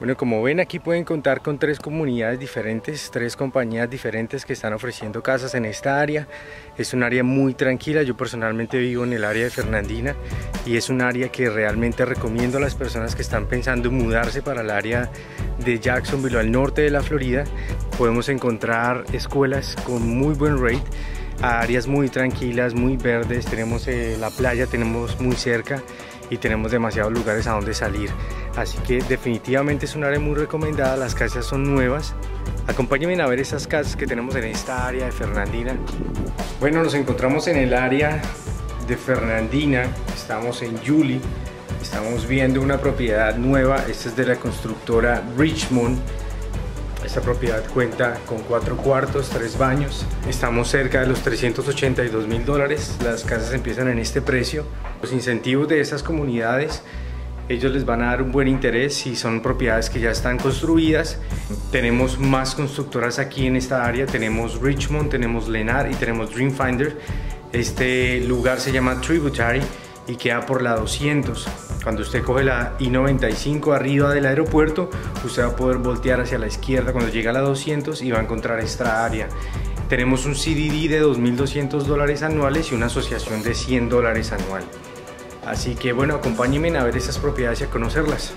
Bueno, como ven aquí pueden contar con tres comunidades diferentes, tres compañías diferentes que están ofreciendo casas en esta área. Es un área muy tranquila, yo personalmente vivo en el área de Fernandina y es un área que realmente recomiendo a las personas que están pensando en mudarse para el área de Jacksonville al norte de la Florida. Podemos encontrar escuelas con muy buen rate áreas muy tranquilas, muy verdes, tenemos eh, la playa, tenemos muy cerca y tenemos demasiados lugares a donde salir. Así que definitivamente es un área muy recomendada, las casas son nuevas. Acompáñenme a ver esas casas que tenemos en esta área de Fernandina. Bueno, nos encontramos en el área de Fernandina, estamos en Julie, estamos viendo una propiedad nueva, esta es de la constructora Richmond esta propiedad cuenta con cuatro cuartos, tres baños. Estamos cerca de los 382 mil dólares. Las casas empiezan en este precio. Los incentivos de estas comunidades, ellos les van a dar un buen interés si son propiedades que ya están construidas. Tenemos más constructoras aquí en esta área. Tenemos Richmond, tenemos Lenar y tenemos Dreamfinder. Este lugar se llama Tributary y queda por la 200. Cuando usted coge la I-95 arriba del aeropuerto, usted va a poder voltear hacia la izquierda cuando llega a la 200 y va a encontrar esta área. Tenemos un CDD de 2.200 dólares anuales y una asociación de 100 dólares anual. Así que bueno, acompáñenme a ver esas propiedades y a conocerlas.